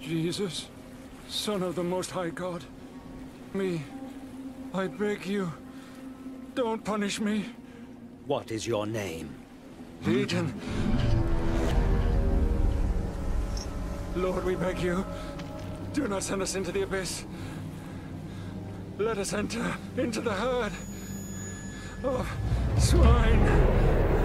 Jesus, Son of the Most High God, me, I beg you, don't punish me. What is your name? Legion. Lord, we beg you, do not send us into the abyss. Let us enter into the herd of swine.